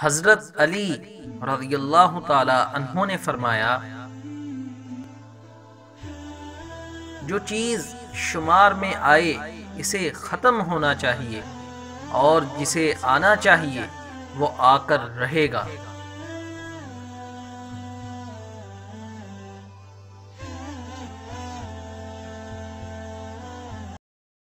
حضرت علی رضی اللہ تعالی عنہ نے فرمایا، جو چیز شمار میں آئے، اسے ختم ہونا چاہیے اور جسے آنا چاہیے، وہ آ کر رہے گا۔